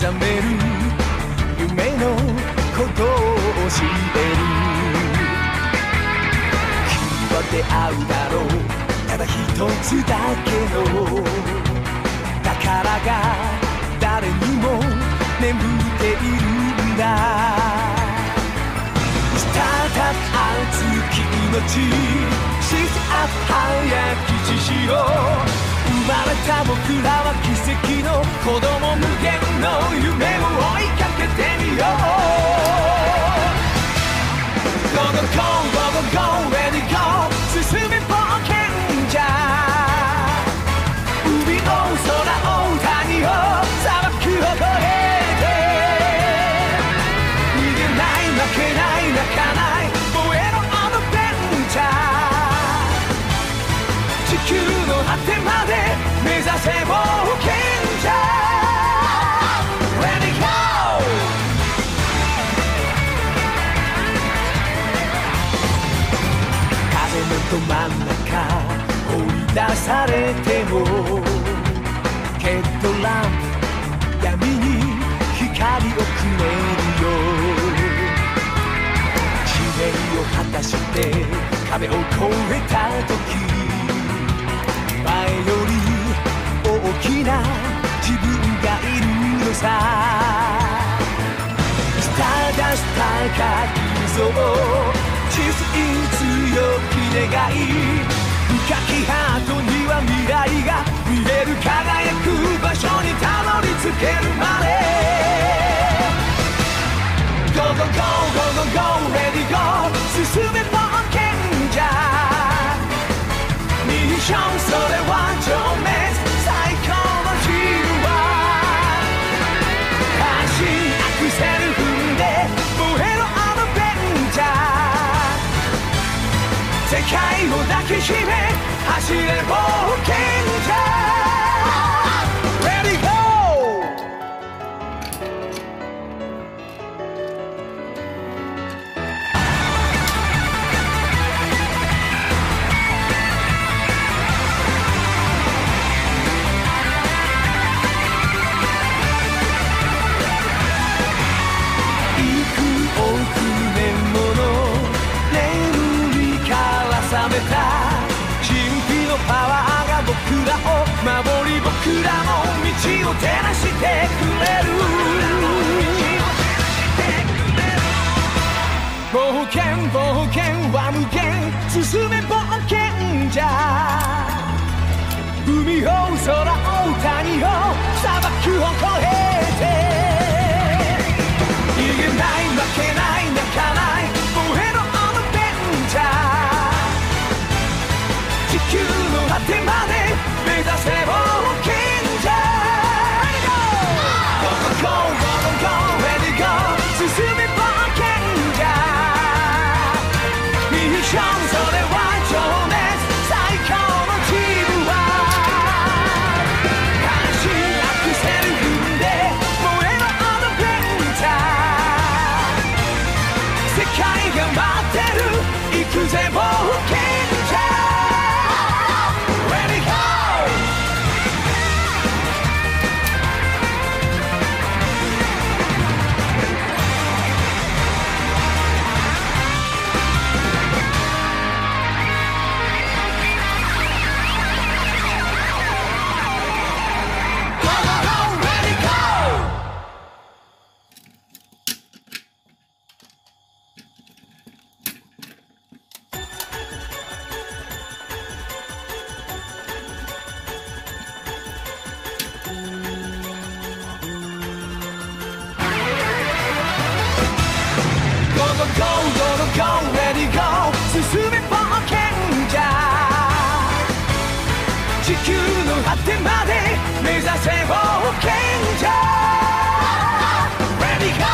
覚める。夢のことを教える。君は出会うだろう。ただ一つだけの。宝が誰にも眠っているんだ。スタート熱き命シスアップ早き知識をまれた僕らは奇跡の子供無限の夢をされてもヘッドランプ闇に光をくれるよ使命を果たして壁を越えた時前より大きな自分がいるのさ。スターダス高き像小さい強き願い深きけるまで Go go go go go go ready go 進め冒険者ミッションそれは情熱最高の自由は安心アクセル踏んで燃えろアドベンチャー世界を抱きしめ走れ冒険守り僕らの道を照らしてくれる。冒険冒険は無限進め冒険じゃ。海を空を谷を砂漠を越え。目指せ冒険者 Ready go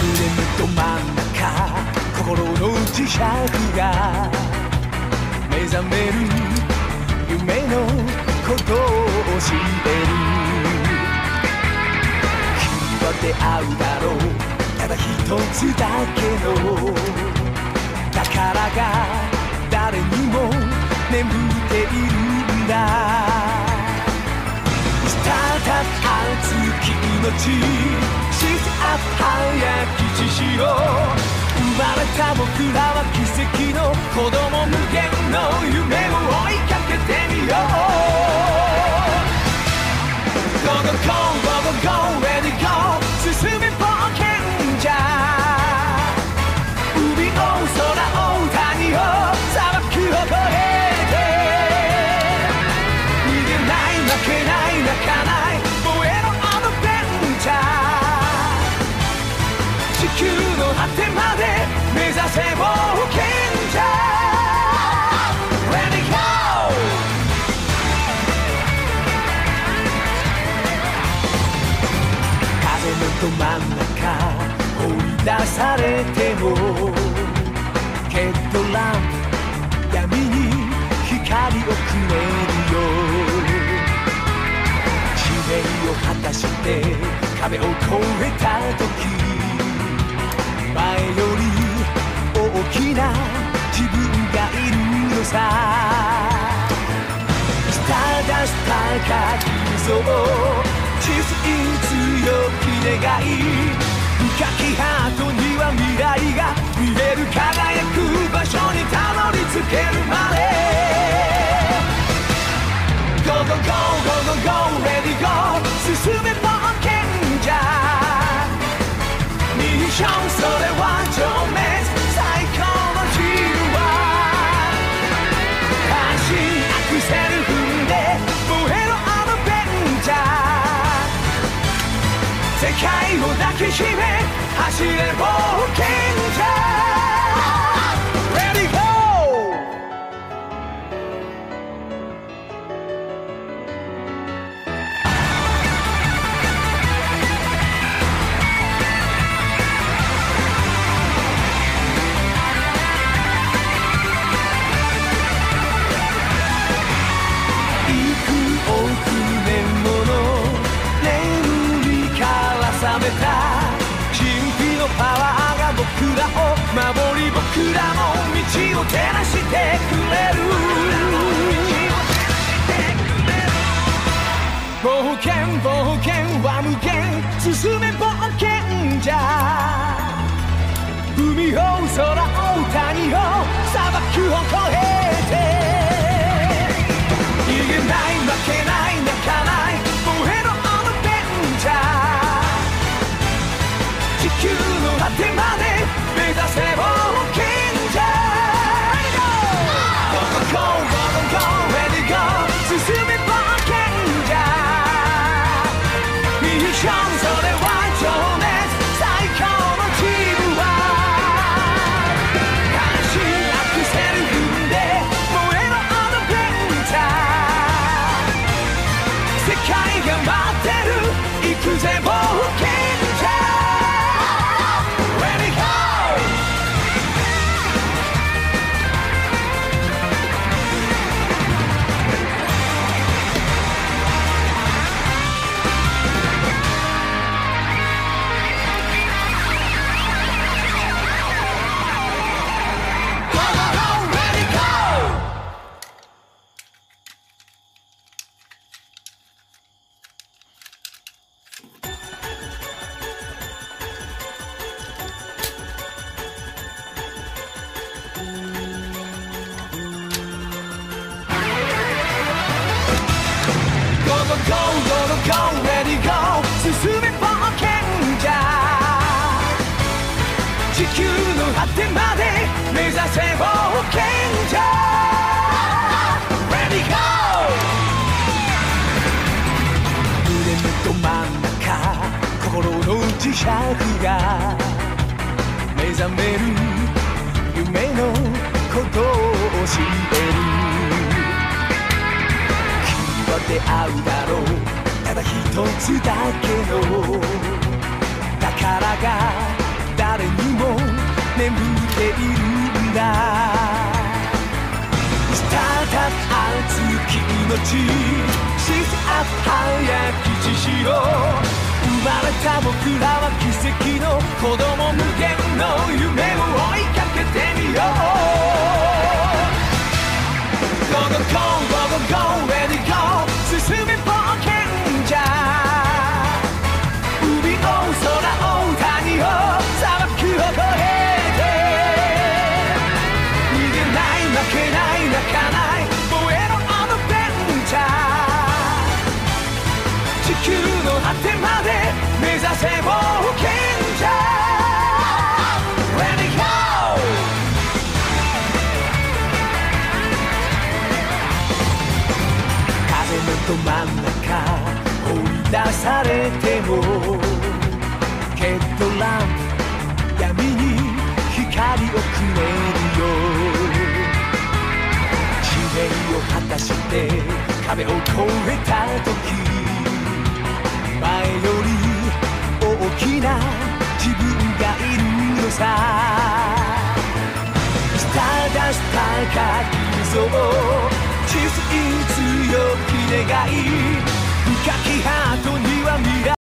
胸のど真ん中心の磁石が目覚める夢のことを教える君は出会うだろうただ一つだけの命シスアップ早き知識を生まれた僕らは奇跡の子供無限の夢を追いかけてみよう。の果てまで目指せ冒険者。Ready go! 風のど真ん中追い出されても。ヘッドランプ闇に光をくれるよ使命を果たして壁を越えた時。前より大きな自分がいるのさ。スターダスト高き像小さい強き願い界を抱きしめ走れれる磁石が目覚める夢のことを教える君は出会うだろう。ただ一つだけの宝が誰にも眠っているんだ。スタートアップ熱き命シスアップ早き知識を生まれた僕らは奇跡の子供無限の夢を追いかけてみよう出されてもヘッドランプ闇に光をくれるよ使命を果たして壁を越えた時前より大きな自分がいるのさ。スターダスト高いぞ。小さい強き願い深きハートには未来